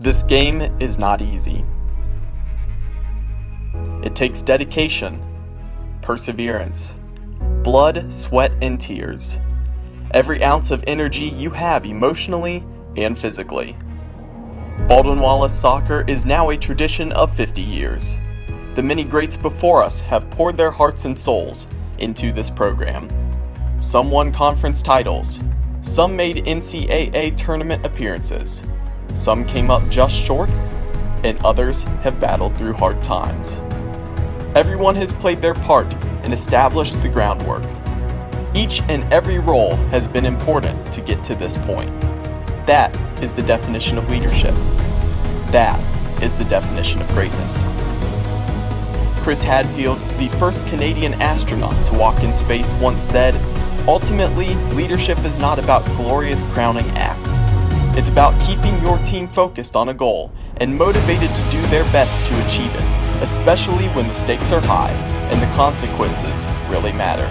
This game is not easy. It takes dedication, perseverance, blood, sweat, and tears. Every ounce of energy you have emotionally and physically. Baldwin Wallace soccer is now a tradition of 50 years. The many greats before us have poured their hearts and souls into this program. Some won conference titles, some made NCAA tournament appearances, some came up just short, and others have battled through hard times. Everyone has played their part and established the groundwork. Each and every role has been important to get to this point. That is the definition of leadership. That is the definition of greatness. Chris Hadfield, the first Canadian astronaut to walk in space, once said, Ultimately, leadership is not about glorious crowning acts. It's about keeping your team focused on a goal and motivated to do their best to achieve it, especially when the stakes are high and the consequences really matter.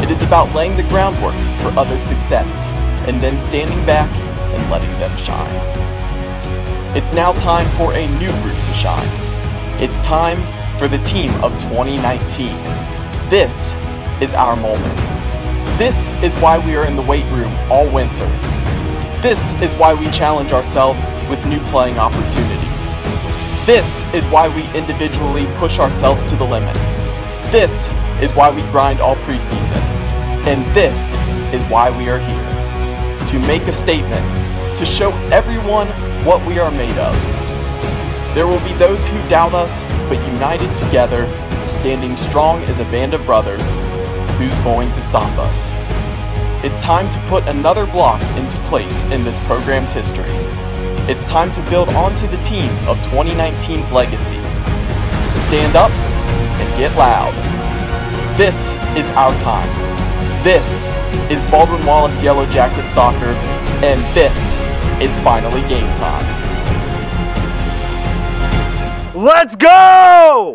It is about laying the groundwork for others' success and then standing back and letting them shine. It's now time for a new group to shine. It's time for the team of 2019. This is our moment. This is why we are in the weight room all winter this is why we challenge ourselves with new playing opportunities. This is why we individually push ourselves to the limit. This is why we grind all preseason. And this is why we are here. To make a statement, to show everyone what we are made of. There will be those who doubt us, but united together, standing strong as a band of brothers, who's going to stop us? It's time to put another block into place in this program's history. It's time to build onto the team of 2019's legacy. Stand up and get loud. This is our time. This is Baldwin Wallace Yellow Jacket Soccer, and this is finally game time. Let's go!